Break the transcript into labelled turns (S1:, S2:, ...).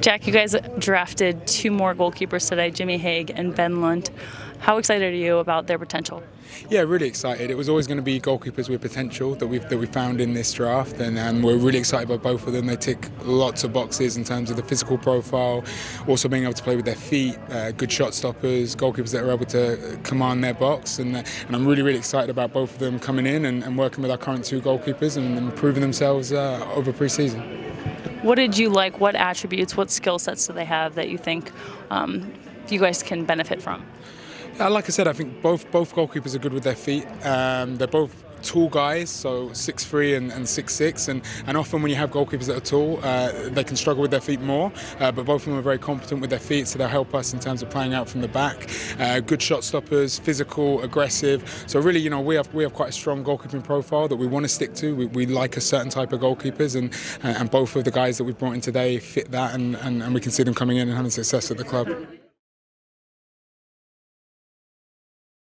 S1: Jack, you guys drafted two more goalkeepers today, Jimmy Hague and Ben Lundt. How excited are you about their potential?
S2: Yeah, really excited. It was always going to be goalkeepers with potential that we that we found in this draft, and, and we're really excited about both of them. They tick lots of boxes in terms of the physical profile, also being able to play with their feet, uh, good shot stoppers, goalkeepers that are able to command their box, and uh, and I'm really really excited about both of them coming in and, and working with our current two goalkeepers and improving themselves uh, over pre-season.
S1: What did you like? What attributes, what skill sets do they have that you think um, you guys can benefit from?
S2: Uh, like I said, I think both both goalkeepers are good with their feet. Um, they're both tall guys, so six three and, and six six, and, and often when you have goalkeepers that are tall, uh, they can struggle with their feet more. Uh, but both of them are very competent with their feet, so they'll help us in terms of playing out from the back. Uh, good shot stoppers, physical, aggressive. So really, you know, we have we have quite a strong goalkeeping profile that we want to stick to. We, we like a certain type of goalkeepers, and and both of the guys that we've brought in today fit that, and, and, and we can see them coming in and having success at the club.